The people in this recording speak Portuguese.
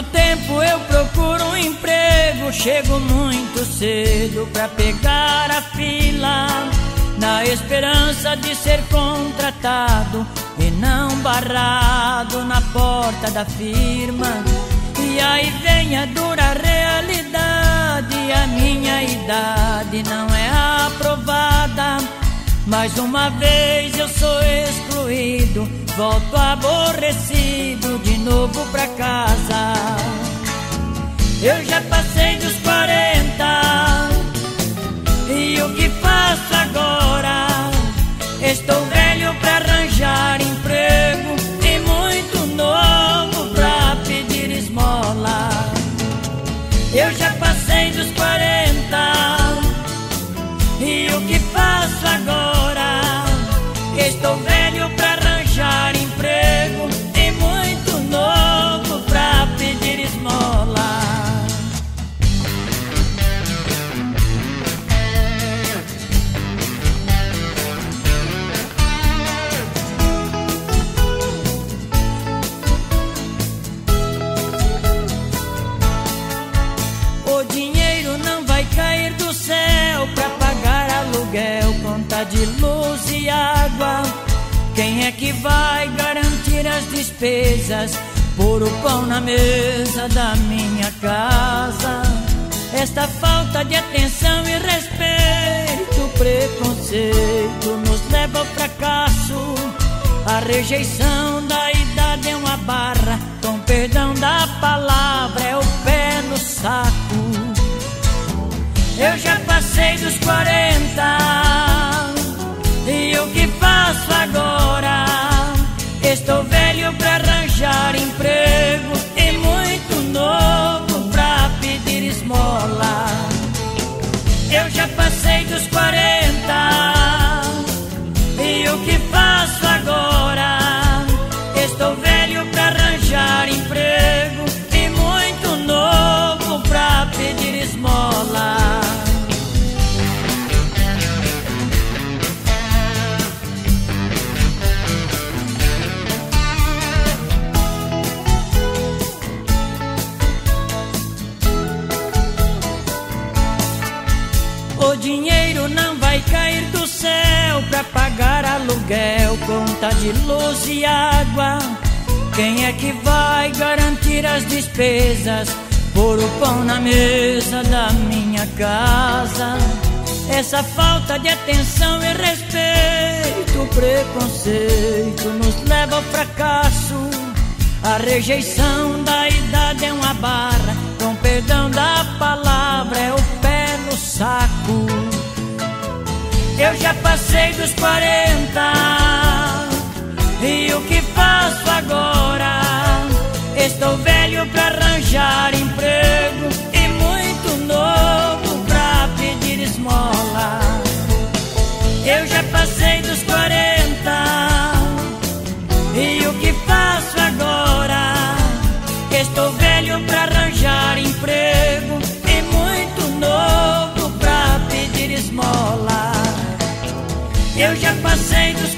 muito tempo eu procuro um emprego, chego muito cedo pra pegar a fila, na esperança de ser contratado e não barrado na porta da firma. E aí vem a dura realidade, a minha idade não é aprovada. Mais uma vez eu sou excluído, volto aborrecido novo pra casa. Eu já passei dos 40 e o que faço agora? Estou velho pra arranjar emprego e muito novo pra pedir esmola. Eu já passei dos 40 e o que faço agora? Quem é que vai garantir as despesas? Pôr o pão na mesa da minha casa. Esta falta de atenção e respeito, preconceito nos leva ao fracasso. A rejeição da idade é uma barra, com perdão da palavra, é o pé no saco. Eu já passei dos 40 pra pagar aluguel, conta de luz e água. Quem é que vai garantir as despesas? Pôr o pão na mesa da minha casa. Essa falta de atenção e respeito, preconceito nos leva ao fracasso. A rejeição da idade é uma barra, com perdão da passei dos 40 e o que faço agora? Estou velho pra arranjar emprego e muito novo pra pedir esmola. Eu já passei dos 40 e o aceito